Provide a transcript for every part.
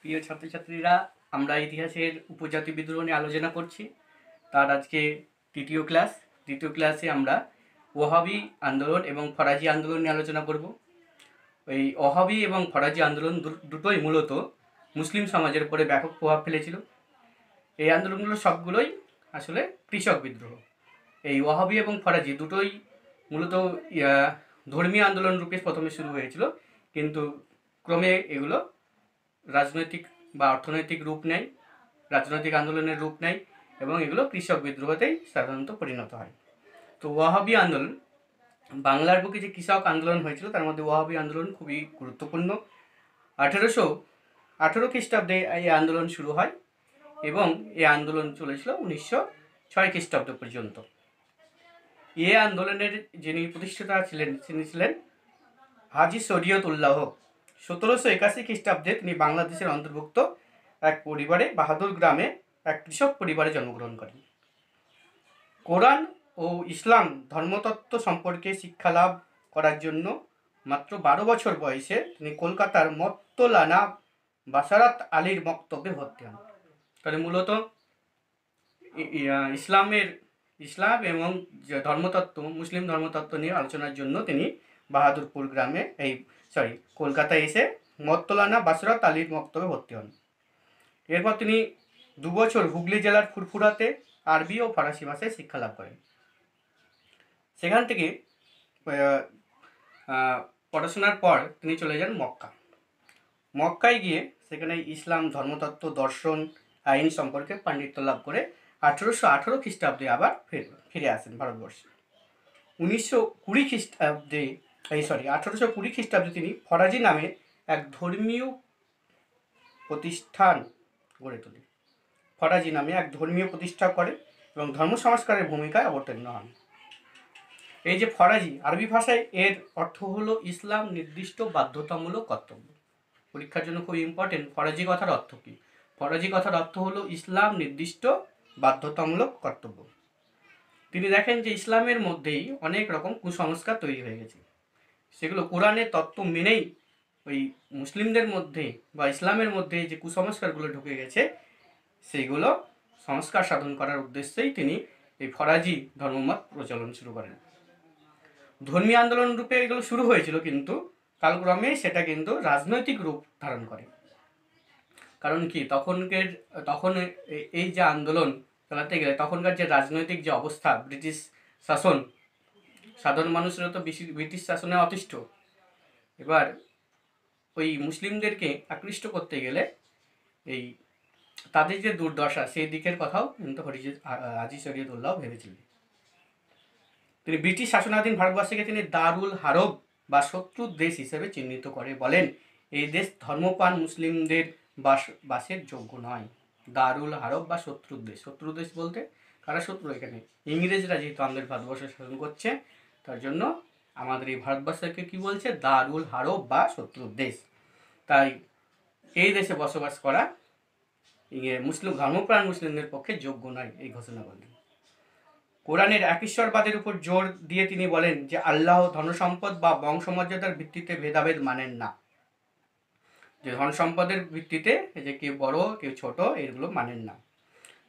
প্রিয় ছাত্রছাত্রীরা, আমরা ইতিহাসের উপজাতি বিদ্রোহ নিয়ে আলোচনা করছি। তার আজকে তৃতীয় ক্লাস। তৃতীয় ক্লাসে আমরা ওহাবি আন্দোলন এবং ফরাজি আন্দোলন নিয়ে আলোচনা করব। ওই ওহাবি এবং ফরাজি আন্দোলন দুটোই মূলত মুসলিম সমাজের উপরে ব্যাপক প্রভাব ফেলেছিল। এই আন্দোলনগুলো সবগুলোই আসলে কৃষক বিদ্রোহ। এই ওহাবি এবং ফরাজি দুটোই মূলত ধর্মীয় আন্দোলন রূপে প্রথমে শুরু হয়েছিল। কিন্তু ক্রমে এগুলো রাজনৈতিক বা অর্থনৈতিক রূপ নেয়, রাজনৈতিক আন্দোলনের রূপ নেয় এবং এগুলো কৃষক বিদ্রোহতেই সাধারণত পরিণত হয়। তো ওয়াহাবি আন্দোলন, বাংলার বুকে যে কৃষক আন্দোলন হয়েছিল, তার মধ্যে ওয়াহাবি আন্দোলন খুবই গুরুত্বপূর্ণ। আঠেরোশো আঠেরো খ্রিস্টাব্দে এই আন্দোলন শুরু হয় এবং এই আন্দোলন চলেছিল উনিশশো ছয় খ্রিস্টাব্দ পর্যন্ত। এ আন্দোলনের যিনি প্রতিষ্ঠাতা ছিলেন, তিনি ছিলেন হাজি শরিয়ত উল্লাহ সতেরোশো একাশি খ্রিস্টাব্দে তিনি বাংলাদেশের অন্তর্ভুক্ত এক পরিবারে, বাহাদুর গ্রামে এক কৃষক পরিবারে জন্মগ্রহণ করেন। কোরআন ও ইসলাম ধর্মতত্ত্ব সম্পর্কে শিক্ষা লাভ করার জন্য মাত্র বারো বছর বয়সে তিনি কলকাতার মত্তলানা বাসারাত আলীর বক্তব্যে ভর্তি হন। তাহলে মূলত ইসলামের, ইসলাম এবং ধর্মতত্ত্ব, মুসলিম ধর্মতত্ত্ব নিয়ে আলোচনার জন্য তিনি বাহাদুরপুর গ্রামে এই সরি কলকাতায় এসে মত্তলানা বাসরাত আলীর বক্তব্যে ভর্তি হন। এরপর তিনি দুবছর হুগলি জেলার ফুরফুরাতে আরবি ও ফরাসি ভাষায় শিক্ষা লাভ করেন। সেখান থেকে পড়াশোনার পর তিনি চলে যান মক্কা। মক্কায় গিয়ে সেখানে ইসলাম ধর্মতত্ত্ব, দর্শন, আইন সম্পর্কে পাণ্ডিত্য লাভ করে আঠেরোশো আঠেরো খ্রিস্টাব্দে আবার ফিরে আসেন ভারতবর্ষে। উনিশশো কুড়ি খ্রিস্টাব্দে, এই সরি আঠেরোশো কুড়ি খ্রিস্টাব্দে তিনি ফরাজি নামে এক ধর্মীয় প্রতিষ্ঠান গড়ে তোলেন। ফরাজি নামে এক ধর্মীয় প্রতিষ্ঠা করে এবং ধর্ম সংস্কারের ভূমিকায় অবতীর্ণ হন। এই যে ফরাজি, আরবি ভাষায় এর অর্থ হলো ইসলাম নির্দিষ্ট বাধ্যতামূলক কর্তব্য। পরীক্ষার জন্য খুব ইম্পর্টেন্ট ফরাজি কথার অর্থ কী? ফরাজি কথার অর্থ হলো ইসলাম নির্দিষ্ট, বাধ্যতামূলক কর্তব্য। তিনি দেখেন যে ইসলামের মধ্যেই অনেক রকম কুসংস্কার তৈরি হয়ে গেছে। সেগুলো কোরআনের তত্ত্ব মেনেই ওই মুসলিমদের মধ্যে বা ইসলামের মধ্যে যে কুসংস্কারগুলো ঢুকে গেছে সেইগুলো সংস্কার সাধন করার উদ্দেশ্যেই তিনি এই ফরাজি ধর্মমত প্রচলন শুরু করেন। ধর্মীয় আন্দোলন রূপে এগুলো শুরু হয়েছিল কিন্তু কালক্রমে সেটা কিন্তু রাজনৈতিক রূপ ধারণ করে। কারণ কি? তখনকার, তখন এই যে আন্দোলন চালাতে গেলে তখনকার যে রাজনৈতিক যে অবস্থা, ব্রিটিশ শাসন, সাধারণ মানুষেরা তো ব্রিটিশ শাসনে অতিষ্ঠ। এবার ওই মুসলিমদেরকে আকৃষ্ট করতে গেলে এই তাদের যে দুর্দশা, সেই দিকের কথাও কিন্তু হরিজিৎ আজি শরীয়তুল্লাহ ভেবেছিলেন। তিনি ব্রিটিশ শাসনাধীন ভারতবর্ষকে তিনি দারুল হারব বা শত্রুর দেশ হিসেবে চিহ্নিত করে বলেন, এই দেশ ধর্মপান মুসলিমদের বাস, বাসের যোগ্য নয়। দারুল হারব বা শত্রুর দেশ। শত্রু দেশ বলতে কারা শত্রু এখানে? ইংরেজরা যেহেতু আমাদের ভারতবর্ষে শাসন করছে, তার জন্য আমাদের এই ভারতবর্ষকে কি বলছে? দারুল হারব বা শত্রুর দেশ। তাই এই দেশে বসবাস করা ইয়ে মুসলিম, ধর্মপ্রাণ মুসলিমদের পক্ষে যোগ্য নয় এই ঘোষণা করলেন কোরআনের একঈশ্বরবাদের উপর জোর দিয়ে তিনি বলেন যে আল্লাহ ধনসম্পদ বা বংশমর্যাদার ভিত্তিতে ভেদাভেদ মানেন না। যে ধন সম্পদের ভিত্তিতে যে কেউ বড়, কেউ ছোট, এগুলো মানেন না।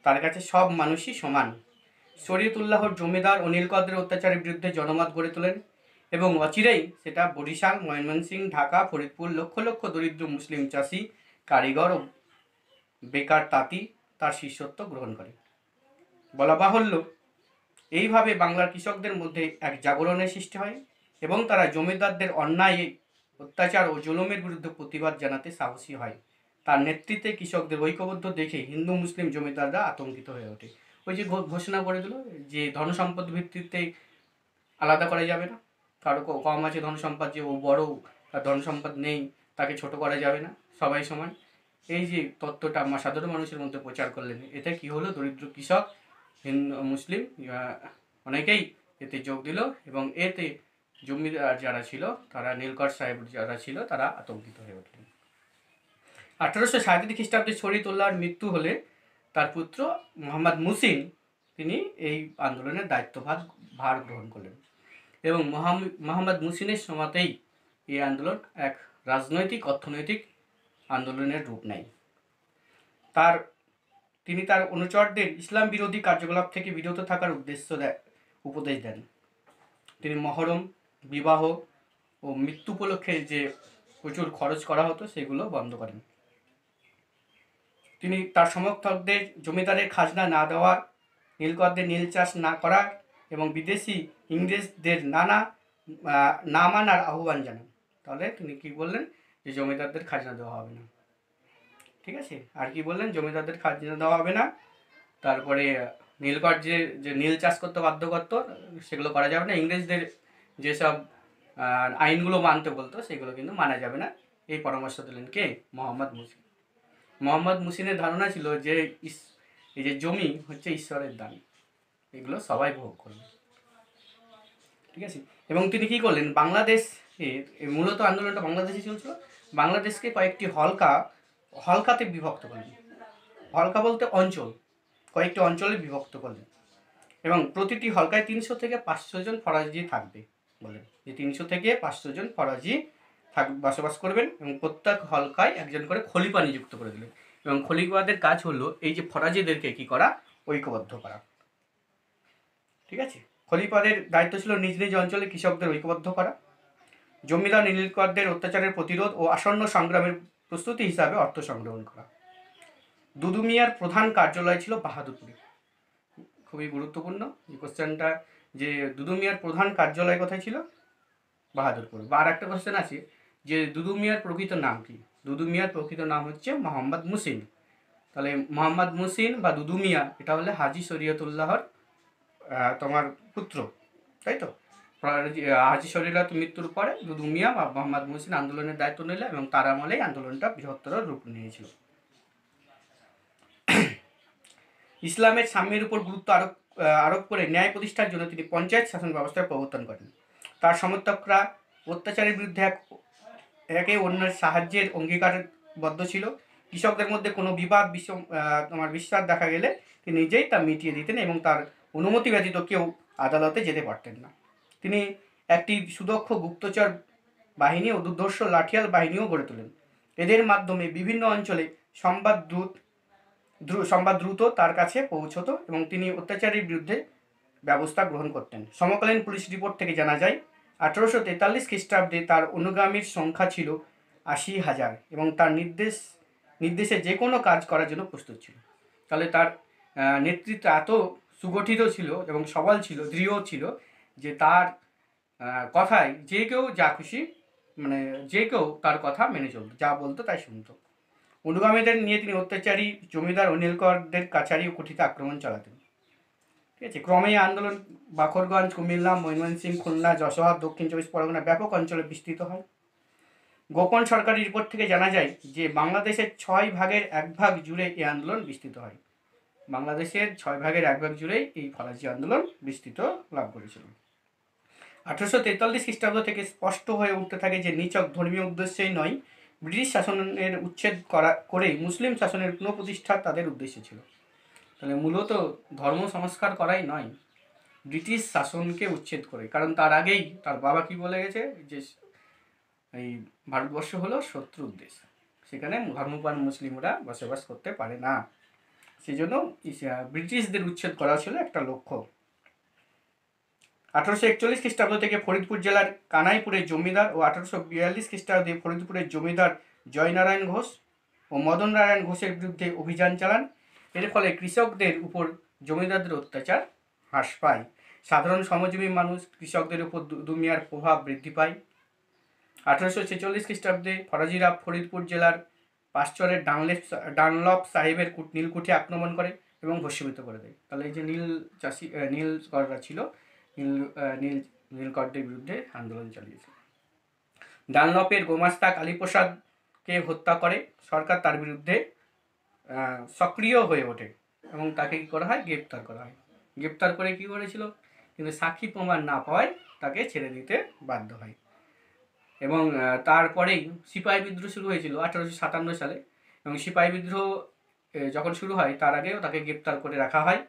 তার কাছে সব মানুষই সমান। শরীয়তুল্লাহর জমিদার ও নীলকদ্রের অত্যাচারের বিরুদ্ধে জনমত গড়ে তোলেন এবং অচিরেই সেটা বরিশাল, ময়মনসিংহ, ঢাকা, ফরিদপুর, লক্ষ লক্ষ দরিদ্র মুসলিম চাষি, কারিগর ও বেকার তাঁতি তার শিষ্যত্ব গ্রহণ করে বলা বাহুল্য এইভাবে বাংলার কৃষকদের মধ্যে এক জাগরণের সৃষ্টি হয় এবং তারা জমিদারদের অন্যায়, অত্যাচার ও জুলুমের বিরুদ্ধে প্রতিবাদ জানাতে সাহসী হয়। তার নেতৃত্বে কৃষকদের ঐক্যবদ্ধ দেখে হিন্দু, মুসলিম জমিদাররা আতঙ্কিত হয়ে ওঠে। ওই যে ঘোষণা করে দিল যে ধনসম্পদ ভিত্তিতে আলাদা করা যাবে না। কারও কম আছে ধনসম্পদ যে ও বড়, তার ধনসম্পদ নেই, তাকে ছোট করা যাবে না। সবাই সমান। এই যে তত্ত্বটা আমার সাধারণ মানুষের মধ্যে প্রচার করলেন, এতে কি হলো? দরিদ্র কৃষক হিন্দু মুসলিম অনেকেই এতে যোগ দিল এবং এতে জমিদার যারা ছিল, তারা নীলকর সাহেব যারা ছিল, তারা আতঙ্কিত হয়ে উঠলেন। আঠারোশো সাঁত্রিশ খ্রিস্টাব্দে শরীদুল্লাহর মৃত্যু হলে তার পুত্র মোহাম্মদ মুসিন, তিনি এই আন্দোলনের দায়িত্বভার ভার গ্রহণ করলেন এবং মোহাম- মোহাম্মদ মুসিনের সময়তেই এই আন্দোলন এক রাজনৈতিক, অর্থনৈতিক আন্দোলনের রূপ নেয়। তার তিনি তার অনুচরদের ইসলাম বিরোধী কার্যকলাপ থেকে বিরত থাকার উদ্দেশ্য দেয়, উপদেশ দেন। তিনি মহরম, বিবাহ ও মৃত্যু উপলক্ষে যে প্রচুর খরচ করা হতো, সেগুলো বন্ধ করেন। তিনি তার সমর্থকদের জমিদারের খাজনা না দেওয়ার নীলকরদের নীল চাষ না করার এবং বিদেশি ইংরেজদের নানা না মানার আহ্বান জানান। তাহলে তিনি কি বললেন? যে জমিদারদের খাজনা দেওয়া হবে না। ঠিক আছে? আর কি বললেন? জমিদারদের খাজনা দেওয়া হবে না। তারপরে নীলকর যে যে নীল চাষ করতে বাধ্য করতো সেগুলো করা যাবে না। ইংরেজদের যেসব আইনগুলো মানতে বলতো, সেগুলো কিন্তু মানা যাবে না। এই পরামর্শ দিলেন কে? মোহাম্মদ মুসিন। মোহাম্মদ মুসিনের ধারণা ছিল যে এই যে জমি হচ্ছে ঈশ্বরের দান। এগুলো সবাই ভোগ করবে। ঠিক আছে? এবং তিনি কি করলেন? বাংলাদেশ মূলত আন্দোলনটা বাংলাদেশে চলছিল। বাংলাদেশকে কয়েকটি হলকা হলকাতে বিভক্ত করলেন হলকা বলতে অঞ্চল। কয়েকটি অঞ্চলে বিভক্ত করলেন এবং প্রতিটি হলকায় তিনশো থেকে পাঁচশো জন ফরাজি থাকবে বলেন যে তিনশো থেকে পাঁচশো জন ফরাজি থাক, বসবাস করবেন এবং প্রত্যেক হলকায় একজন করে খলিফা নিযুক্ত করে দিলেন। এবং খলিফাদের কাজ হলো এই যে ফরাজিদেরকে কি করা? ঐক্যবদ্ধ করা। ঠিক আছে? খলিফাদের দায়িত্ব ছিল নিজ নিজ অঞ্চলে কৃষকদের ঐক্যবদ্ধ করা। জমিদার নীলকরদের অত্যাচারের প্রতিরোধ ও আসন্ন সংগ্রামের প্রস্তুতি হিসাবে অর্থ সংগ্রহণ করা। দুদু মিয়ার প্রধান কার্যালয় ছিল বাহাদুরপুরে। খুবই গুরুত্বপূর্ণ। এই কোশ্চেনটা যে দুদু মিয়ার প্রধান কার্যালয় কোথায় ছিল? বাহাদুরপুর। বা আর একটা কোশ্চেন আছে যে দুদু মিয়ার প্রকৃত নাম কি? দুদু মিয়ার প্রকৃত নাম হচ্ছে মোহাম্মদ মুসিন। তাহলে মোহাম্মদ মুসিন বা দুদু মিয়া এটা হলে হাজি শরীয়তুল্লাহর তোমার পুত্র, তাই তো? হাজি শরীয়ত মৃত্যুর পরে দুদু মিয়া বা মোহাম্মদ মুসিন আন্দোলনের দায়িত্ব নিলেন এবং তার আমলেই আন্দোলনটা বৃহত্তর রূপ নিয়েছিল। ইসলামের সাম্যের উপর গুরুত্ব আরোপ আরোপ করে ন্যায় প্রতিষ্ঠার জন্য তিনি পঞ্চায়েত শাসন ব্যবস্থার প্রবর্তন করেন। তার সমর্থকরা অত্যাচারের বিরুদ্ধে এক একে অন্যের সাহায্যের অঙ্গীকারবদ্ধ ছিল। কৃষকদের মধ্যে কোনো বিবাদ আহ, তোমার বিশ্বাস দেখা গেলে তিনি নিজেই তা মিটিয়ে দিতেন এবং তার অনুমতি ব্যতীত কেউ আদালতে যেতে পারতেন না। তিনি একটি সুদক্ষ গুপ্তচর বাহিনী ও দুর্ধর্ষ লাঠিয়াল বাহিনীও গড়ে তোলেন। এদের মাধ্যমে বিভিন্ন অঞ্চলে সংবাদ দ্রুত, দ্রু- সংবাদ দ্রুত তার কাছে পৌঁছতো এবং তিনি অত্যাচারের বিরুদ্ধে ব্যবস্থা গ্রহণ করতেন। সমকালীন পুলিশ রিপোর্ট থেকে জানা যায়, আঠারোশো তেতাল্লিশ খ্রিস্টাব্দে তার অনুগামীর সংখ্যা ছিল আশি হাজার এবং তার নির্দেশ, নির্দেশে যে কোনো কাজ করার জন্য প্রস্তুত ছিল। তাহলে তার নেতৃত্ব এত সুগঠিত ছিল এবং সবল ছিল, দৃঢ় ছিল যে তার কথায় যে কেউ যা খুশি মানে যে কেউ তার কথা মেনে চলতো যা বলতো তাই শুনতো। অনুগামীদের নিয়ে তিনি অত্যাচারী জমিদার অনিলকরদের কাছারি ও কুঠিতে আক্রমণ চালাতেন। ঠিক আছে, ক্রমেই আন্দোলন বাখরগঞ্জ, কুমিল্লা, ময়মনসিংহ, খুলনা যশোর দক্ষিণ চব্বিশ পরগনা ব্যাপক অঞ্চলে বিস্তৃত হয়। গোপন সরকারি রিপোর্ট থেকে জানা যায় যে বাংলাদেশের ছয় ভাগের এক ভাগ জুড়ে এই আন্দোলন বিস্তৃত হয়। বাংলাদেশের ছয় ভাগের এক ভাগ জুড়েই এই ফরাজি আন্দোলন বিস্তৃত লাভ করেছিল। আঠারোশো তেতাল্লিশ খ্রিস্টাব্দ থেকে স্পষ্ট হয়ে উঠতে থাকে যে নিচক ধর্মীয় উদ্দেশ্যেই নয়, ব্রিটিশ শাসনের উচ্ছেদ করা করেই মুসলিম শাসনের পুনঃপ্রতিষ্ঠা তাদের উদ্দেশ্য ছিল। তাহলে মূলত ধর্ম সংস্কার করাই নয়, ব্রিটিশ শাসনকে উচ্ছেদ করে। কারণ তার আগেই তার বাবা কি বলে গেছে? যে এই ভারতবর্ষ হলো শত্রুর দেশ। সেখানে ধর্মপ্রাণ মুসলিমরা বসবাস করতে পারে না। সেই জন্য ব্রিটিশদের উচ্ছেদ করা ছিল একটা লক্ষ্য। আঠারোশো একচল্লিশ খ্রিস্টাব্দ থেকে ফরিদপুর জেলার কানাইপুরের জমিদার ও আঠারোশো বিয়াল্লিশ খ্রিস্টাব্দে ফরিদপুরের জমিদার জয়নারায়ণ ঘোষ ও মদন নারায়ণ ঘোষের বিরুদ্ধে অভিযান চালান। এর ফলে কৃষকদের উপর জমিদারদের অত্যাচার হ্রাস পায়। সাধারণ শ্রমজীবী মানুষ কৃষকদের উপর দুমিয়ার প্রভাব বৃদ্ধি পায়। আঠারোশো ছেচল্লিশ খ্রিস্টাব্দে ফরাজিরা ফরিদপুর জেলার পাশ্চরের ডানলেপ ডানলপ সাহেবের নীলকুঠি আক্রমণ করে এবং ভস্মীভূত করে দেয়। তাহলে এই যে নীল চাষি নীল কররা ছিল নীল নীল নীলকরদের বিরুদ্ধে আন্দোলন চালিয়েছিল ডানলপের গোমাস্তা কালীপ্রসাদকে হত্যা করে। সরকার তার বিরুদ্ধে সক্রিয় হয়ে ওঠে এবং তাকে কী করা হয়? গ্রেপ্তার করা হয়। গ্রেপ্তার করে কী করেছিল? কিন্তু সাক্ষী প্রমাণ না পাওয়ায় তাকে ছেড়ে দিতে বাধ্য হয়। এবং তারপরেই সিপাহী বিদ্রোহ শুরু হয়েছিল আঠারোশো সাতান্ন সালে। এবং সিপাহী বিদ্রোহ যখন শুরু হয়, তার আগেও তাকে গ্রেপ্তার করে রাখা হয়,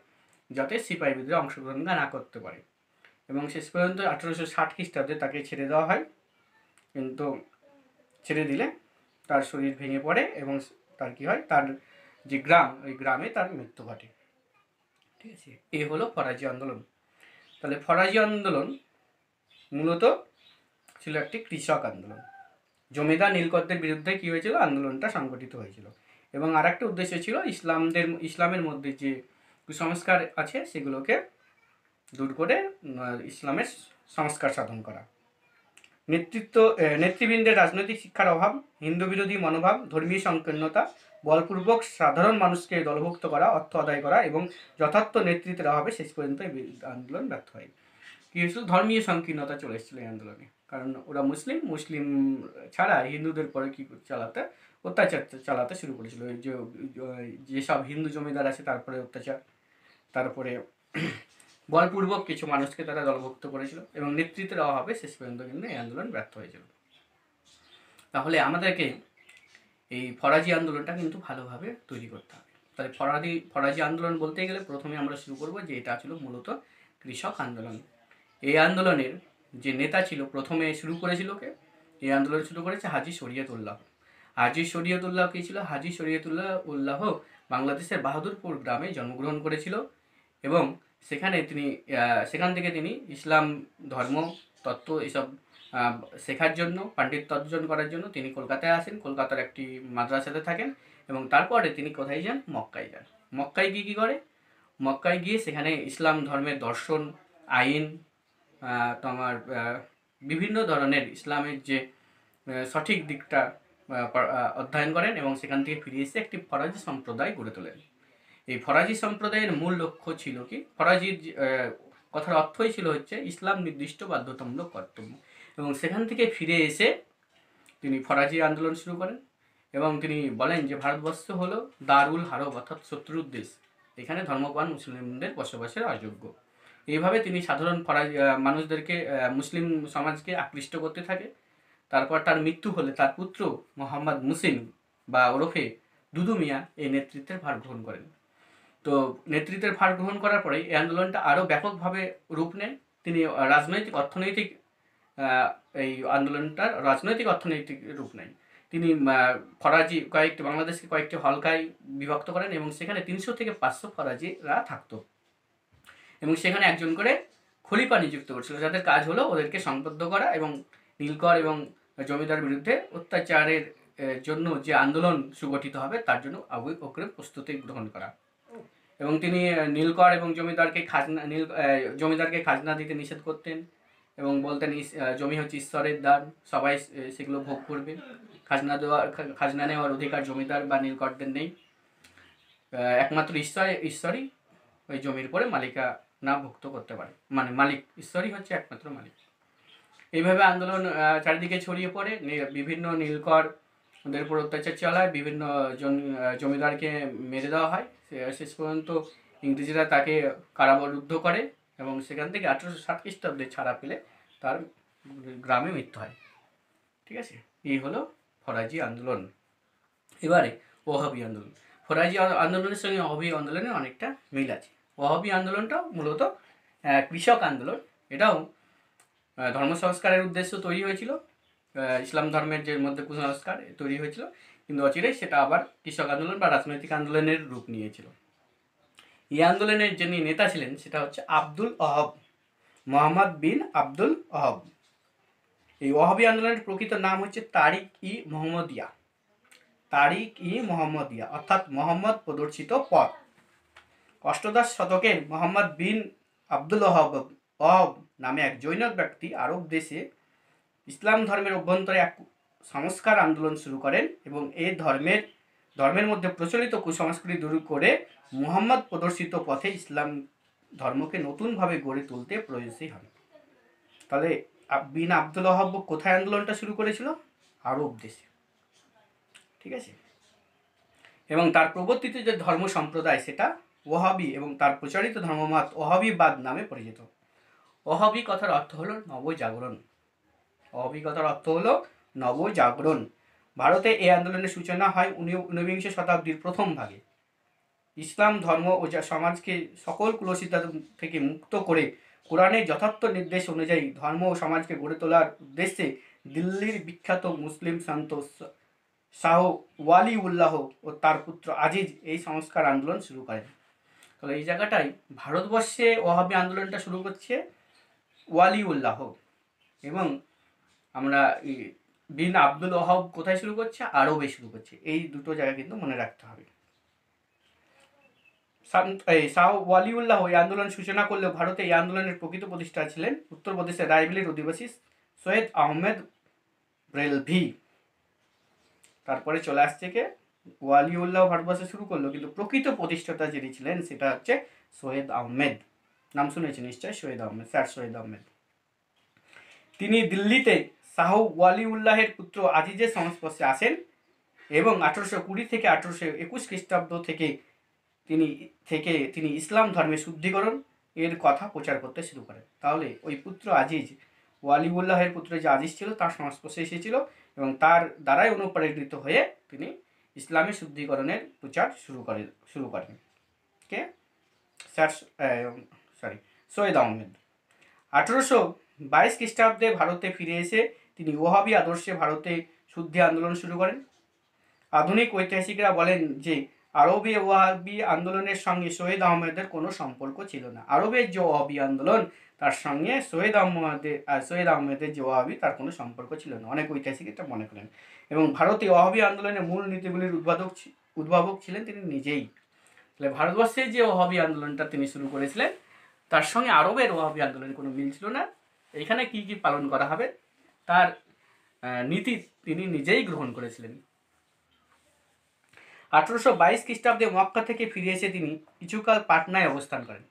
যাতে সিপাহী বিদ্রোহে অংশগ্রহণ না করতে পারে। এবং শেষ পর্যন্ত আঠেরোশো ষাট খ্রিস্টাব্দে তাকে ছেড়ে দেওয়া হয়। কিন্তু ছেড়ে দিলে তার শরীর ভেঙে পড়ে এবং তার কি হয়? তার যে গ্রাম, ওই গ্রামে তার মৃত্যু ঘটে। ঠিক আছে? এ হলো ফরাজি আন্দোলন। তাহলে ফরাজি আন্দোলন মূলত ছিল একটি কৃষক আন্দোলন। জমিদার নীলকরদের বিরুদ্ধে কী হয়েছিল? আন্দোলনটা সংগঠিত হয়েছিল। এবং আর একটা উদ্দেশ্য ছিল ইসলামদের, ইসলামের মধ্যে যে কুসংস্কার আছে, সেগুলোকে দূর করে ইসলামের সংস্কার সাধন করা। নেতৃত্ব নেতৃবৃন্দের রাজনৈতিক শিক্ষার অভাব, হিন্দু বিরোধী মনোভাব, ধর্মীয় সংকীর্ণতা, বলপূর্বক সাধারণ মানুষকে দলভুক্ত করা, অর্থ আদায় করা এবং যথার্থ নেতৃত্বের অভাবে শেষ পর্যন্ত এই আন্দোলন ব্যর্থ হয়। কী হয়েছিল ধর্মীয় সংকীর্ণতা চলে এসেছিল এই আন্দোলনে। কারণ ওরা মুসলিম মুসলিম ছাড়া হিন্দুদের পরে কী চালাতে, অত্যাচার চালাতে শুরু করেছিল। যে যেসব হিন্দু জমিদার আছে তারপরে অত্যাচার, তারপরে বলপূর্বক কিছু মানুষকে তারা দলভুক্ত করেছিল এবং নেতৃত্বের অভাবে শেষ পর্যন্ত কিন্তু এই আন্দোলন ব্যর্থ হয়েছিল। তাহলে আমাদেরকে এই ফরাজি আন্দোলনটা কিন্তু ভালোভাবে তৈরি করতে হবে। তাহলে ফরাজি ফরাজি আন্দোলন বলতে গেলে প্রথমে আমরা শুরু করব যে এটা ছিল মূলত কৃষক আন্দোলন। এই আন্দোলনের যে নেতা ছিল, প্রথমে শুরু করেছিল কে? এই আন্দোলন শুরু করেছে হাজি শরীয়তুল্লাহ। হাজি শরীয়তুল্লাহ কে ছিল? হাজি শরিয়তুল্লাহ উল্লাহ বাংলাদেশের বাহাদুরপুর গ্রামে জন্মগ্রহণ করেছিল এবং সেখানে তিনি সেখান থেকে তিনি ইসলাম, ধর্ম, তত্ত্ব এসব শেখার জন্য, পাণ্ডিত্য অর্জন করার জন্য তিনি কলকাতায় আসেন। কলকাতার একটি মাদ্রাসাতে থাকেন এবং তারপরে তিনি কোথায় যান? মক্কায় যান। মক্কায় গিয়ে কী করে? মক্কায় গিয়ে সেখানে ইসলাম ধর্মের দর্শন, আইন তোমার বিভিন্ন ধরনের ইসলামের যে সঠিক দিকটা অধ্যয়ন করেন এবং সেখান থেকে ফিরে এসে একটি ফরাজি সম্প্রদায় গড়ে তোলেন। এই ফরাজি সম্প্রদায়ের মূল লক্ষ্য ছিল কি? ফরাজির কথার অর্থই ছিল হচ্ছে ইসলাম নির্দিষ্ট বাধ্যতামূলক কর্তব্য। এবং সেখান থেকে ফিরে এসে তিনি ফরাজি আন্দোলন শুরু করেন এবং তিনি বলেন যে, ভারতবর্ষ হলো দারুল হারব অর্থাৎ শত্রুর দেশ। এখানে ধর্মপান মুসলিমদের বসবাসের অযোগ্য। এইভাবে তিনি সাধারণ ফরাজি মানুষদেরকে মুসলিম সমাজকে আকৃষ্ট করতে থাকে। তারপর তার মৃত্যু হলে তার পুত্র মোহাম্মদ মুসিন বা ওরফে দুদু মিয়া এই নেতৃত্বের ভার গ্রহণ করেন। তো নেতৃত্বের ভার গ্রহণ করার পরে এই আন্দোলনটা আরও ব্যাপকভাবে রূপ নেয়। তিনি রাজনৈতিক অর্থনৈতিক এই আন্দোলনটার রাজনৈতিক অর্থনৈতিক রূপ নেয়। তিনি ফরাজি কয়েকটি, বাংলাদেশকে কয়েকটি হলকায় বিভক্ত করেন এবং সেখানে তিনশো থেকে পাঁচশো ফরাজিরা থাকতো। এবং সেখানে একজন করে খলিফা নিযুক্ত করছিল, যাদের কাজ হলো ওদেরকে সংবদ্ধ করা এবং নীলকর এবং জমিদার বিরুদ্ধে অত্যাচারের জন্য যে আন্দোলন সুগঠিত হবে, তার জন্য আবু প্রস্তুতি গ্রহণ করা। এবং তিনি নীলকর এবং জমিদারকে খাজনা, নীল জমিদারকে খাজনা দিতে নিষেধ করতেন এবং বলতেন জমি হচ্ছে ঈশ্বরের দান সবাই সেগুলো ভোগ করবে। খাজনা দেওয়ার খাজনা নেওয়ার অধিকার জমিদার বা নীলকরদের নেই। একমাত্র ঈশ্বর, ঈশ্বরই ওই জমির পরে মালিকা না ভুক্ত করতে পারে। মানে মালিক, ঈশ্বরই হচ্ছে একমাত্র মালিক। এইভাবে আন্দোলন চারিদিকে ছড়িয়ে পড়ে। বিভিন্ন নীলকর ওদের উপর অত্যাচার চালায়, বিভিন্ন জন- জমিদারকে মেরে দেওয়া হয়। শেষ পর্যন্ত ইংরেজরা তাকে কারাবরুদ্ধ করে এবং সেখান থেকে আঠেরোশো ষাট খ্রিস্টাব্দে ছাড়া পেলে তার গ্রামে মৃত্যু হয়। ঠিক আছে? এই হলো ফরাজি আন্দোলন। এবারে ওহাবি আন্দোলন। ফরাজি আন্দোলনের সঙ্গে ওহাবি আন্দোলনের অনেকটা মিল আছে। ওহাবি আন্দোলনটাও মূলত কৃষক আন্দোলন। এটাও ধর্ম সংস্কারের উদ্দেশ্য তৈরি হয়েছিল। ইসলাম ধর্মের যে মধ্যে কুসংস্কার তৈরি হয়েছিল, কিন্তু অচিরেই সেটা আবার কৃষক আন্দোলন বা রাজনৈতিক আন্দোলনের রূপ নিয়েছিল। এই আন্দোলনের যিনি নেতা ছিলেন, সেটা হচ্ছে আব্দুল অহব মোহাম্মদ বিন আব্দুল অহব এই ওহাবি আন্দোলনের প্রকৃত নাম হচ্ছে তারিক ই মোহাম্মদিয়া। তারিক ই মোহাম্মদিয়া, অর্থাৎ মোহাম্মদ প্রদর্শিত পথ। অষ্টদশ শতকের মোহাম্মদ বিন আব্দুল অহব ওহব নামে এক জৈন ব্যক্তি আরব দেশে ইসলাম ধর্মের অভ্যন্তরে এক সংস্কার আন্দোলন শুরু করেন এবং এই ধর্মের ধর্মের মধ্যে প্রচলিত কুসংস্কৃতি দূর করে মুহাম্মদ প্রদর্শিত পথে ইসলাম ধর্মকে নতুনভাবে গড়ে তুলতে প্রয়াসী হন। তাহলে বিন আব্দুল ওহাব কোথায় আন্দোলনটা শুরু করেছিল? আরব দেশে। ঠিক আছে? এবং তার প্রবর্তিত যে ধর্ম সম্প্রদায় সেটা ওহাবি এবং তার প্রচারিত ধর্মমত ওহাবিবাদ নামে পরিচিত। ওহাবি কথার অর্থ হলো নবজাগরণ। কথার অর্থ হলো নবজাগরণ। ভারতে এই আন্দোলনের সূচনা হয় ঊনবিংশ শতাব্দীর প্রথম ভাগে। ইসলাম, ধর্ম ও সমাজকে সকল কুলসিতা থেকে মুক্ত করে কোরআনের যথার্থ নির্দেশ অনুযায়ী ধর্ম ও সমাজকে গড়ে তোলার উদ্দেশ্যে দিল্লির বিখ্যাত মুসলিম সন্ত শাহ ওয়ালি উল্লাহ ও তার পুত্র আজিজ এই সংস্কার আন্দোলন শুরু করেন। তাহলে এই জায়গাটায় ভারতবর্ষে ওহাবি আন্দোলনটা শুরু করছে ওয়ালি উল্লাহ এবং আমরা বিন আব্দুল ওহাব কোথায় শুরু করছে? আরবে শুরু করছে। এই দুটো জায়গা কিন্তু মনে রাখতে হবে। শাহ ওয়ালিউল্লাহ এই আন্দোলন সূচনা করলেও ভারতে এই আন্দোলনের প্রকৃত প্রতিষ্ঠা ছিলেন উত্তরপ্রদেশের রায়বেলির অধিবাসী সৈয়দ আহমেদ ব্রেলভি তারপরে চলে আসছে কে? ওয়ালিউল্লাহ ভারতবর্ষে শুরু করল, কিন্তু প্রকৃত প্রতিষ্ঠাতা যিনি ছিলেন সেটা হচ্ছে সৈয়দ আহমেদ। নাম শুনেছেন নিশ্চয় সৈয়দ আহমেদ, স্যার সৈয়দ আহমেদ। তিনি দিল্লিতে শাহ ওয়ালিউল্লাহের পুত্র আজিজের সংস্পর্শে আসেন এবং আঠারোশো কুড়ি থেকে আঠারোশো একুশ খ্রিস্টাব্দ থেকে তিনি থেকে তিনি ইসলাম ধর্মের শুদ্ধিকরণ এর কথা প্রচার করতে শুরু করেন। তাহলে ওই পুত্র আজিজ, ওয়ালিউল্লাহের পুত্র যে আজিজ ছিল, তার সংস্পর্শে এসেছিল এবং তার দ্বারাই অনুপ্রেরিত হয়ে তিনি ইসলামী শুদ্ধিকরণের প্রচার শুরু করেন শুরু করেন। কে? Sir sorry Syed Ahmed. আঠেরোশো বাইশ খ্রিস্টাব্দে ভারতে ফিরে এসে তিনি ওহাবি আদর্শে ভারতে শুদ্ধি আন্দোলন শুরু করেন। আধুনিক ঐতিহাসিকরা বলেন যে আরবে ওয়াহাবি আন্দোলনের সঙ্গে সৈয়দ আহমেদের কোনো সম্পর্ক ছিল না। আরবের যে ওয়াহাবি আন্দোলন তার সঙ্গে সৈয়দ আহমদের আহ, সৈয়দ আহমেদের যে ওয়াহাবি তার কোনো সম্পর্ক ছিল না। অনেক ঐতিহাসিক এটা মনে করেন। এবং ভারতে ওয়াহাবি আন্দোলনের মূল নীতিগুলির উদ্ভাবক উদ্ভাবক ছিলেন তিনি নিজেই। তাহলে ভারতবর্ষের যে ওহাবি আন্দোলনটা তিনি শুরু করেছিলেন তার সঙ্গে আরবের ওহাবি আন্দোলনের কোনো মিল ছিল না। এখানে কি কি পালন করা হবে? তার নীতি তিনি নিজেই গ্রহণ করেছিলেন। আঠারোশো বাইশ খ্রিস্টাব্দে মক্কা থেকে ফিরে এসে তিনি কিছুকাল পাটনায় অবস্থান করেন।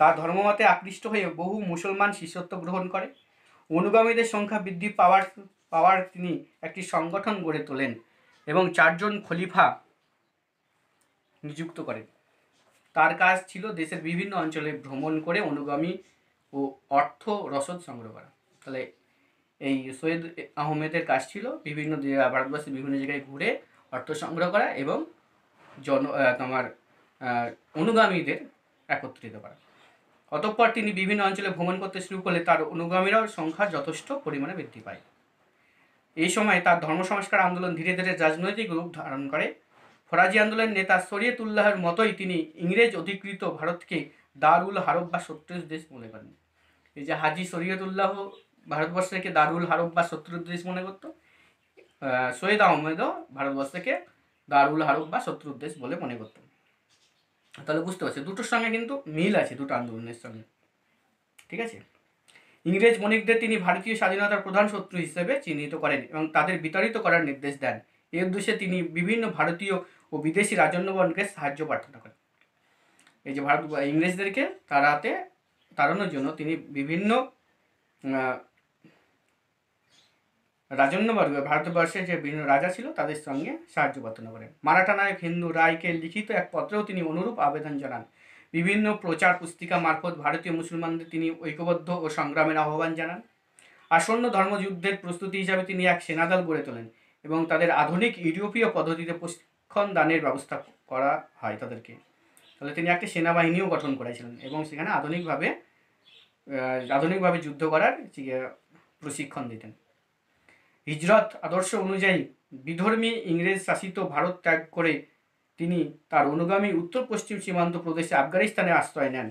তার ধর্মমতে আকৃষ্ট হয়ে বহু মুসলমান শিষ্যত্ব গ্রহণ করে। অনুগামীদের সংখ্যা বৃদ্ধি পাওয়ার পাওয়ার তিনি একটি সংগঠন গড়ে তোলেন এবং চারজন খলিফা নিযুক্ত করেন। তার কাজ ছিল দেশের বিভিন্ন অঞ্চলে ভ্রমণ করে অনুগামী ও অর্থ রসদ সংগ্রহ করা। তাহলে এই সৈয়দ আহমেদের কাজ ছিল বিভিন্ন ভারতবর্ষের বিভিন্ন জায়গায় ঘুরে অর্থ সংগ্রহ করা এবং জন তোমার অনুগামীদের একত্রিত করা। অতঃপর তিনি বিভিন্ন অঞ্চলে ভ্রমণ করতে শুরু করলে তার অনুগামীরাও সংখ্যা যথেষ্ট পরিমাণে বৃদ্ধি পায়। এই সময় তার ধর্ম সংস্কার আন্দোলন ধীরে ধীরে রাজনৈতিক রূপ ধারণ করে। ফরাজি আন্দোলনের নেতা শরীয়তুল্লাহর মতোই তিনি ইংরেজ অধিকৃত ভারতকে দারুল হারব বা শত্রুর দেশ মনে করেন। এই যে হাজি শরীয়তুল্লাহ ভারতবর্ষকে দারুল হারব বা শত্রুর দেশ মনে করতো। সৈয়দ আহমেদও ভারতবর্ষকে দারুল হারব বা শত্রুর দেশ বলে মনে করত। তাহলে বুঝতে পারছি, দুটোর সঙ্গে কিন্তু মিল আছে, দুটো আন্দোলনের সঙ্গে। ঠিক আছে? ইংরেজ বণিকদের তিনি ভারতীয় স্বাধীনতার প্রধান শত্রু হিসেবে চিহ্নিত করেন এবং তাদের বিতাড়িত করার নির্দেশ দেন। এর উদ্দেশ্যে তিনি বিভিন্ন ভারতীয় ও বিদেশি রাজন্যগণকে সাহায্য প্রার্থনা করেন। এই যে ভারত, ইংরেজদেরকে তাড়াতে, তাড়ানোর জন্য তিনি বিভিন্ন রাজন্যবর্গ ভারতবর্ষের যে বিভিন্ন রাজা ছিল, তাদের সঙ্গে সাহায্য প্রার্থনা করেন মারাঠা নায়ক হিন্দু রায়কে লিখিত এক পত্রেও তিনি অনুরূপ আবেদন জানান। বিভিন্ন প্রচার পুস্তিকা মারফত ভারতীয় মুসলমানদের তিনি ঐক্যবদ্ধ ও সংগ্রামের আহ্বান জানান। আসন্ন ধর্মযুদ্ধের প্রস্তুতি হিসাবে তিনি এক সেনাদল গড়ে তোলেন এবং তাদের আধুনিক ইউরোপীয় পদ্ধতিতে প্রশিক্ষণ দানের ব্যবস্থা করা হয় তাদেরকে। তাহলে তিনি একটি সেনাবাহিনীও গঠন করেছিলেন এবং সেখানে আধুনিকভাবে আধুনিকভাবে যুদ্ধ করার প্রশিক্ষণ দিতেন। হিজরত আদর্শ অনুযায়ী বিধর্মী ইংরেজ শাসিত ভারত ত্যাগ করে তিনি তার অনুগামী উত্তর পশ্চিম সীমান্ত প্রদেশে আফগানিস্তানে আশ্রয় নেন।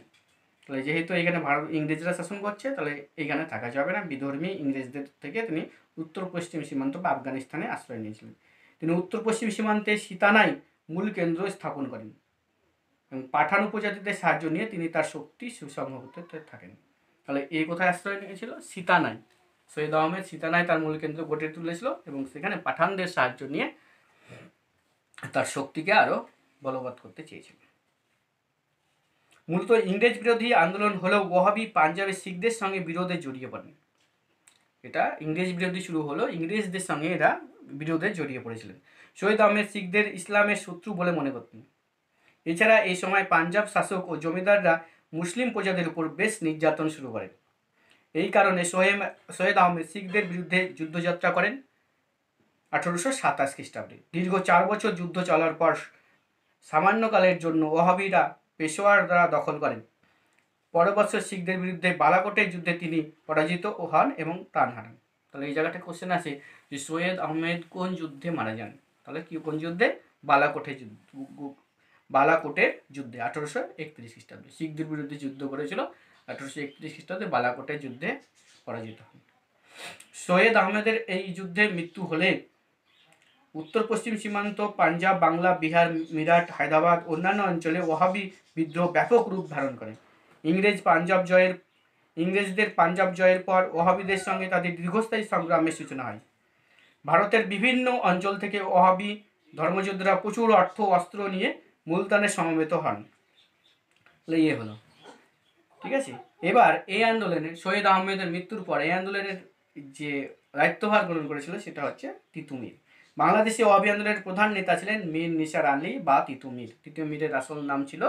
তাহলে যেহেতু এখানে ভারত ইংরেজরা শাসন করছে, তাহলে এইখানে থাকা যাবে না। বিধর্মী ইংরেজদের থেকে তিনি উত্তর পশ্চিম সীমান্ত বা আফগানিস্তানে আশ্রয় নিয়েছিলেন। তিনি উত্তর পশ্চিম সীমান্তে সীতানাই মূল কেন্দ্র স্থাপন করেন এবং পাঠান উপজাতিদের সাহায্য নিয়ে তিনি তার শক্তি সুসংহ হতে থাকেন। তাহলে এই কোথায় আশ্রয় নিয়েছিল? সীতানাই। সৈয়দ আহমেদ সীতানায় তার মূল কেন্দ্র গড়ে তুলেছিল এবং সেখানে পাঠানদের সাহায্য নিয়ে তার শক্তিকে আরও বলবৎ করতে চেয়েছিল। মূলত ইংরেজ বিরোধী আন্দোলন হলেও ওয়াহাবি পাঞ্জাবের শিখদের সঙ্গে বিরোধে জড়িয়ে পড়েন। এটা ইংরেজ বিরোধী শুরু হলো, ইংরেজদের সঙ্গে এরা বিরোধে জড়িয়ে পড়েছিলেন। শহীদ আহমেদ শিখদের ইসলামের শত্রু বলে মনে করতেন। এছাড়া এই সময় পাঞ্জাব শাসক ও জমিদাররা মুসলিম প্রজাদের উপর বেশ নির্যাতন শুরু করেন। এই কারণে সোহেম সৈয়দ আহমেদ শিখদের বিরুদ্ধে যুদ্ধযাত্রা করেন আঠারোশো সাতাশ খ্রিস্টাব্দে। দীর্ঘ চার বছর যুদ্ধ চলার পর সামান্যকালের জন্য ওহাবিরা পেশোয়ার দ্বারা দখল করেন। পরের বছর শিখদের বিরুদ্ধে বালাকোটের যুদ্ধে তিনি পরাজিত ও হন এবং প্রাণ হারান। তাহলে এই জায়গাটা কোশ্চেন আছে যে সৈয়দ আহমেদ কোন যুদ্ধে মারা যান? তাহলে কি কোন যুদ্ধে? বালাকোটের যুদ্ধ, বালাকোটের যুদ্ধে, আঠারোশো একত্রিশ খ্রিস্টাব্দে। শিখদের বিরুদ্ধে যুদ্ধ করেছিল আঠারোশো একত্রিশ খ্রিস্টাব্দে বালাকোটের যুদ্ধে পরাজিত হন। সৈয়দ আহমেদের এই যুদ্ধে মৃত্যু হলে উত্তর পশ্চিম সীমান্ত, পাঞ্জাব, বাংলা, বিহার, মিরাট, হায়দ্রাবাদ, অন্যান্য অঞ্চলে ওহাবি বিদ্রোহ ব্যাপক রূপ ধারণ করে। ইংরেজ পাঞ্জাব জয়ের, ইংরেজদের পাঞ্জাব জয়ের পর ওহাবিদের সঙ্গে তাদের দীর্ঘস্থায়ী সংগ্রামের সূচনা হয়। ভারতের বিভিন্ন অঞ্চল থেকে ওহাবি ধর্মযোদ্ধারা প্রচুর অর্থ অস্ত্র নিয়ে মুলতানে সমবেত হন। ইয়ে হলো। ঠিক আছে? এবার এই আন্দোলনে সৈয়দ আহমেদের মৃত্যুর পর এই আন্দোলনের যে দায়িত্বভার গ্রহণ করেছিল সেটা হচ্ছে তিতুমির বাংলাদেশে ওয়াবি আন্দোলনের প্রধান নেতা ছিলেন মীর নিসার আলী বা তিতুমির তিতুমিরের আসল নাম ছিল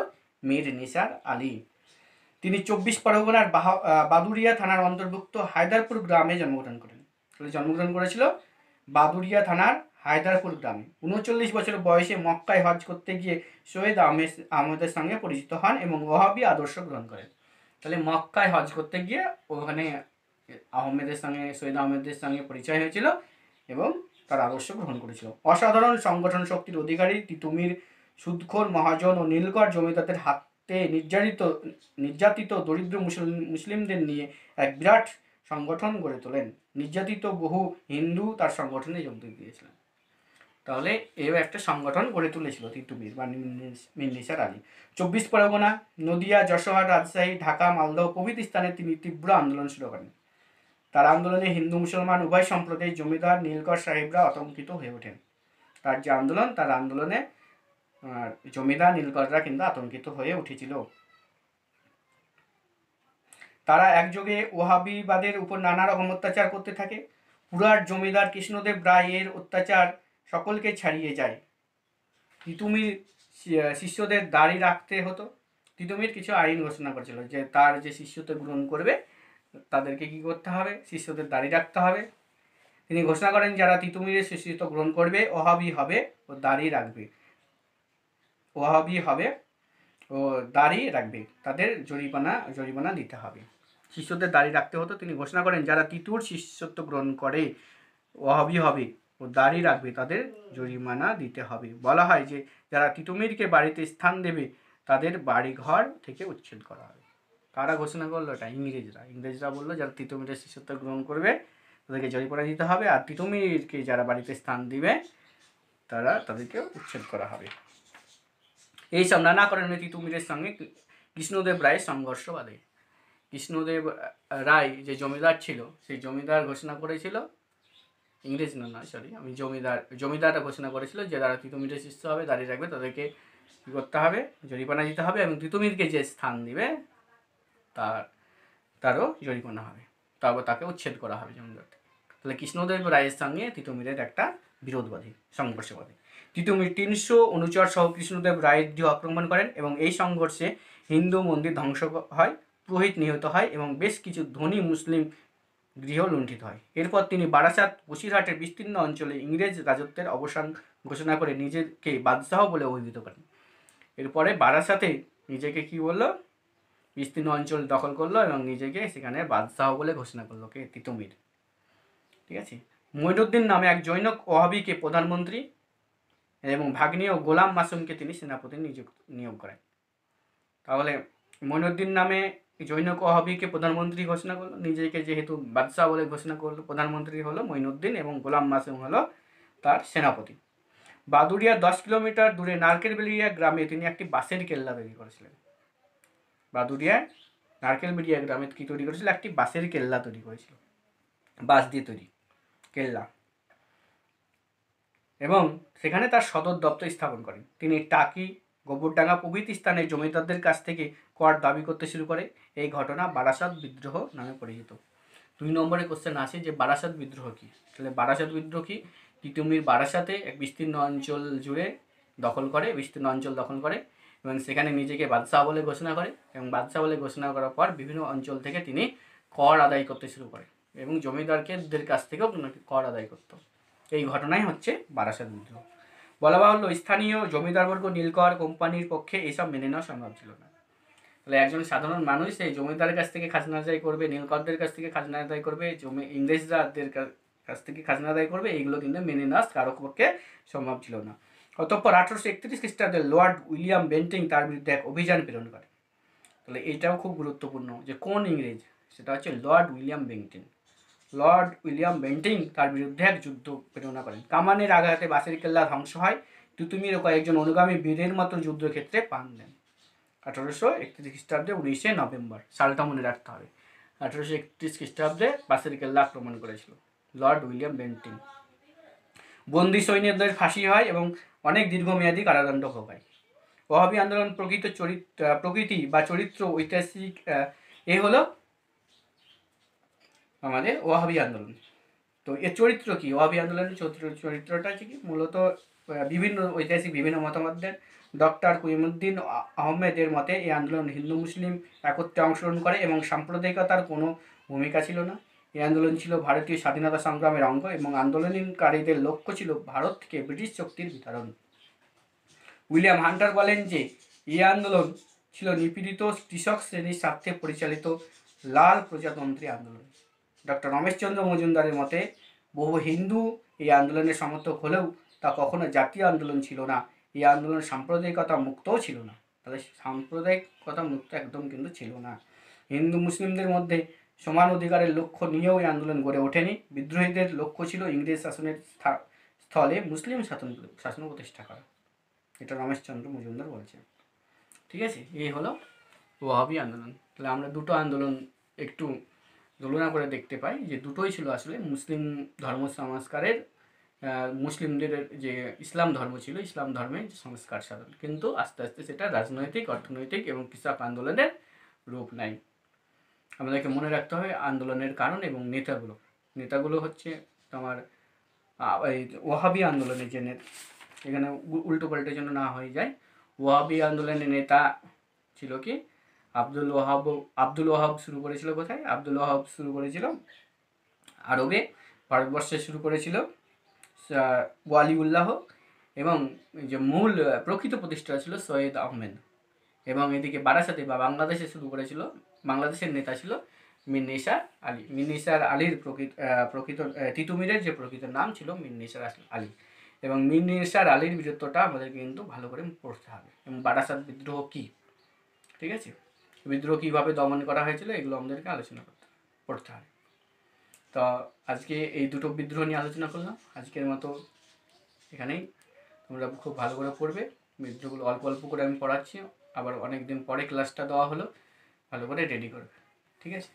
মীর নিসার আলী। তিনি চব্বিশ পরগনার বাদুড়িয়া থানার অন্তর্ভুক্ত হায়দারপুর গ্রামে জন্মগ্রহণ করেন। তাহলে জন্মগ্রহণ করেছিল বাদুড়িয়া থানার হায়দারপুর গ্রামে। উনচল্লিশ বছর বয়সে মক্কায় হজ করতে গিয়ে সৈয়দ আহমেদ, আহমেদের সঙ্গে পরিচিত হন এবং ওহাবি আদর্শ গ্রহণ করেন। তাহলে মক্কায় হজ করতে গিয়ে ওখানে আহমেদের সঙ্গে, সৈয়দ আহমেদের সঙ্গে পরিচয় হয়েছিল এবং তার আদর্শ গ্রহণ করেছিল। অসাধারণ সংগঠন শক্তির অধিকারী তিতুমির সুদখোর মহাজন ও নীলকর জমিদারদের হাতে নির্যাতিত নির্যাতিত দরিদ্র মুসলিম মুসলিমদের নিয়ে এক বিরাট সংগঠন গড়ে তোলেন। নির্যাতিত বহু হিন্দু তার সংগঠনে যোগ দিয়েছিলেন। তাহলে এও একটা সংগঠন গড়ে তুলেছিল তিতুমির বা মিন্নিসার আলী। চব্বিশ পরগনা, নদিয়া, যশোর, রাজশাহী, ঢাকা, মালদহ প্রভৃতি স্থানে তিনি তীব্র আন্দোলন শুরু করেন। তার আন্দোলনে হিন্দু, মুসলমান, উভয় সম্প্রদায়ের জমিদার, নীলকর সাহেবরা আতঙ্কিত হয়ে ওঠেন। তার যে আন্দোলন, তার আন্দোলনে জমিদার, নীলকররা কিন্তু আতঙ্কিত হয়ে উঠেছিল। তারা একযোগে ওহাবিবাদের উপর নানা রকম অত্যাচার করতে থাকে। পুরার জমিদার কৃষ্ণদেব রায়ের অত্যাচার সকলকে ছাড়িয়ে যায়। তিতুমির শিষ্যদের দাড়ি রাখতে হতো। তিতুমির কিছু আইন ঘোষণা করেছিল যে তার যে শিষ্যত্ব গ্রহণ করবে, তাদেরকে কি করতে হবে? শিষ্যদের দাড়ি রাখতে হবে। তিনি ঘোষণা করেন, যারা তিতুমিরের শিষ্যত্ব গ্রহণ করবে, ওহাবি হবে, ও দাড়ি রাখবে। ওহাবি হবে, ও দাড়ি রাখবে। তাদের জরিমানা জরিমানা দিতে হবে। শিষ্যদের দাড়ি রাখতে হতো। তিনি ঘোষণা করেন, যারা তিতুর শিষ্যত্ব গ্রহণ করে, ওহাবি হবে। ও দাড়ি রাখবে, তাদের জরিমানা দিতে হবে। বলা হয় যে, যারা তিতুমিরকে বাড়িতে স্থান দেবে, তাদের বাড়ি ঘর থেকে উচ্ছেদ করা হবে। কারা ঘোষণা করল এটা? ইংরেজরা। ইংরেজরা বলল, যারা তিতুমিরের শিষ্যত্ব গ্রহণ করবে, তাদেরকে জরিমানা দিতে হবে। আর তিতুমিরকে যারা বাড়িতে স্থান দিবে, তারা তাদেরকে উচ্ছেদ করা হবে। এইসব নানা কারণে তিতুমিরের সঙ্গে কৃষ্ণদেব রায়ের সংঘর্ষ বাধে। কৃষ্ণদেব রায় যে জমিদার ছিল, সেই জমিদার ঘোষণা করেছিল ইংরেজ না না সরি আমি জমিদার জমিদারটা ঘোষণা করেছিল যে যারা তিতুমিরের শিষ্য হবে, দাঁড়িয়ে রাখবে, তাদেরকে কী করতে হবে? জরিমানা দিতে হবে এবং তিতুমিরকে যে স্থান দিবে, তার, তারও জরিমানা হবে। তারপর তাকে উচ্ছেদ করা হবে জমিদার তাহলে কৃষ্ণদেব রায়ের সঙ্গে তিতুমিরের একটা বিরোধ বাধে, সংঘর্ষ বাধে। তিতুমির তিনশো অনুচর সহ কৃষ্ণদেব রায়ের গৃহ আক্রমণ করেন এবং এই সংঘর্ষে হিন্দু মন্দির ধ্বংস হয়, পুরোহিত নিহত হয় এবং বেশ কিছু ধনী মুসলিম গৃহ লুণ্ঠিত হয়। এরপর তিনি বারাসাত, বসিরহাটের বিস্তীর্ণ অঞ্চলে ইংরেজ রাজত্বের অবসান ঘোষণা করে নিজেকে বাদশাহ বলে অভিহিত করেন। এরপরে বারাসাতে নিজেকে কি বলল? বিস্তীর্ণ অঞ্চল দখল করল এবং নিজেকে সেখানে বাদশাহ বলে ঘোষণা করল, কে? তিতুমির। ঠিক আছে? মঈনুদ্দিন নামে এক জৈনক ওহাবিকে প্রধানমন্ত্রী এবং ভাগ্নি ও গোলাম মাসুমকে তিনি সেনাপতি নিযুক্ত নিয়োগ করেন। তাহলে মঈনুদ্দিন নামে জৈনক ওহাবিকে প্রধানমন্ত্রী ঘোষণা করল নিজেকে যেহেতু বাদশাহ বলে ঘোষণা করল প্রধানমন্ত্রী হলো মঈনুদ্দিন এবং গোলাম মাসুম হলো তার সেনাপতি বাদুড়িয়া দশ কিলোমিটার দূরে নারকেলবেলিয়া গ্রামে তিনি একটি বাঁশের কেল্লা তৈরি করেছিলেন বাদুড়িয়ায় নারকেলবেলিয়া গ্রামে কি তৈরি করেছিল একটি বাঁশের কেল্লা তৈরি করেছিল বাঁশ দিয়ে তৈরি, কেল্লা। এবং সেখানে তার সদর দপ্তর স্থাপন করেন। তিনি টাকি, গোবরডাঙ্গা প্রভৃতি স্থানে জমিদারদের কাছ থেকে কর দাবি করতে শুরু করে। এই ঘটনা বারাসাত বিদ্রোহ নামে পরিচিত। দুই নম্বরে কোশ্চেন আসে যে বারাসাত বিদ্রোহ কী? তাহলে বারাসাত বিদ্রোহ কী? তিতুমির বারাসাতে এক বিস্তীর্ণ অঞ্চল জুড়ে দখল করে, বিস্তীর্ণ অঞ্চল দখল করে এবং সেখানে নিজেকে বাদশাহ বলে ঘোষণা করে এবং বাদশাহ বলে ঘোষণা করার পর বিভিন্ন অঞ্চল থেকে তিনি কর আদায় করতে শুরু করে এবং জমিদারকেদের কাছ থেকেও কর আদায় করতো। এই ঘটনাই হচ্ছে বারাসাত বিদ্রোহ। বলা বাহুল্য, স্থানীয় জমিদারবর্গ, নীলকর কোম্পানির পক্ষে এইসব মেনে নেওয়া সম্ভব ছিল না। তাহলে একজন সাধারণ মানুষ সেই জমিদারের কাছ থেকে খাজনা আদায় করবে নীলকরদের কাছ থেকে খাজনা আদায় করবে, জমি, ইংরেজরাদের কা- কাছ থেকে খাজনা আদায় করবে, এইগুলো কিন্তু মেনে নেওয়া কারও পক্ষে সম্ভব ছিল না। অতঃপর আঠারোশো একত্রিশ খ্রিস্টাব্দে লর্ড উইলিয়াম বেন্টিং তার বিরুদ্ধে এক অভিযান প্রেরণ করে। তাহলে এইটাও খুব গুরুত্বপূর্ণ যে কোন ইংরেজ? সেটা হচ্ছে Lord William Bentinck. Lord William Bentinck তার বিরুদ্ধে এক যুদ্ধ প্রেরণা করেন। কামানের আঘাতে বাসের কেল্লা ধ্বংস হয়। তুতুমির কয়েকজন অনুগামী বীরের মতো যুদ্ধক্ষেত্রে পান দেন। আঠারোশো একত্রিশ খ্রিস্টাব্দে উনিশে নভেম্বর। সালটা মনে রাখতে হবে। আঠারোশো একত্রিশ খ্রিস্টাব্দে বাসের কেল্লা আক্রমণ করেছিল, লর্ড উইলিয়াম বেন্টিং। বন্দি সৈন্যদের ফাঁসি হয় এবং অনেক দীর্ঘমেয়াদী কারাদণ্ড ভোগায়। ওহাবি আন্দোলন প্রকৃত চরিত্র প্রকৃতি বা চরিত্র ঐতিহাসিক এ হলো আমাদের ওয়াহাবি আন্দোলন। তো এর চরিত্র কি? ওয়াহাবি আন্দোলনের চরিত্র, চরিত্রটা হচ্ছে কি? মূলত বিভিন্ন ঐতিহাসিক বিভিন্ন মতামতদের ডক্টর কুইমুদ্দিন আহমেদের মতে, এই আন্দোলন হিন্দু মুসলিম একত্রে অংশগ্রহণ করে এবং সাম্প্রদায়িকতার কোনো ভূমিকা ছিল না। এই আন্দোলন ছিল ভারতীয় স্বাধীনতা সংগ্রামের অঙ্গ এবং আন্দোলনকারীদের লক্ষ্য ছিল ভারত থেকে ব্রিটিশ শক্তির বিতরণ। উইলিয়াম হান্টার বলেন যে এই আন্দোলন ছিল নিপীড়িত কৃষক শ্রেণির স্বার্থে পরিচালিত লাল প্রজাতন্ত্রী আন্দোলন। ডক্টর রমেশচন্দ্র মজুমদারের মতে, বহু হিন্দু এই আন্দোলনের সমর্থক হলেও তা কখনো জাতীয় আন্দোলন ছিল না। এই আন্দোলন সাম্প্রদায়িকতা মুক্তও ছিল না। তাহলে সাম্প্রদায়িকতা মুক্ত একদম কিন্তু ছিল না। হিন্দু, মুসলিমদের মধ্যে সমান অধিকারের লক্ষ্য নিয়েও এই আন্দোলন গড়ে ওঠেনি। বিদ্রোহীদের লক্ষ্য ছিল ইংরেজ শাসনের স্থলে মুসলিম শাসন শাসন প্রতিষ্ঠা করা। এটা রমেশচন্দ্র মজুমদার বলছেন ঠিক আছে? এই হলো ওয়াহাবি আন্দোলন। তাহলে আমরা দুটো আন্দোলন একটু তুলনা করে দেখতে পাই। যে দুটোই ছিল আসলে মুসলিম ধর্ম সংস্কারের মুসলিমদের যে ইসলাম ধর্ম ছিল, ইসলাম ধর্মে সংস্কার সাধন। কিন্তু আস্তে আস্তে সেটা রাজনৈতিক, অর্থনৈতিক এবং কৃষক আন্দোলনের রূপ নেয়। আমাদেরকে মনে রাখতে হবে আন্দোলনের কারণ এবং নেতাগুলো। নেতাগুলো হচ্ছে তোমার ওয়াহাবি আন্দোলনের যে নেতা। এখানে উল্টো পাল্টের জন্য না হয়ে যায়। ওয়াহাবি আন্দোলনের নেতা ছিল কি? আব্দুল ওয়াহাব আব্দুল ওয়াহাব শুরু করেছিল কোথায়? আব্দুল ওয়াহাব শুরু করেছিল আরবে, ভারতবর্ষে শুরু করেছিল। ওয়ালিউল্লাহ এবং যে মূল প্রকৃত প্রতিষ্ঠা ছিল সৈয়দ আহমেদ এবং এদিকে বারাসাতে বা বাংলাদেশে শুরু করেছিল, বাংলাদেশের নেতা ছিল মিন্নিসার আলী। মিন্নিসার আলীর প্রকৃত প্রকৃত তিতুমিরের যে প্রকৃত নাম ছিল মিন্নিসার আলী। এবং মিন্নিসার আলীর বীরত্বটা আমাদেরকে কিন্তু ভালো করে পড়তে হবে। এবং বারাসাত বিদ্রোহ কী? ঠিক আছে? বিদ্রোহ কীভাবে দমন করা হয়েছিল এগুলো আমাদেরকে আলোচনা করতে পড়তে হবে। তো আজকে এই দুটো বিদ্রোহ নিয়ে আলোচনা করলাম। আজকের মতো এখানেই। তোমরা খুব ভালো করে পড়বে। বিদ্রোহগুলো অল্প অল্প করে আমি পড়াচ্ছি। আবার অনেক দিন পরে ক্লাসটা দেওয়া হলো। ভালো করে রেডি করবে। ঠিক আছে?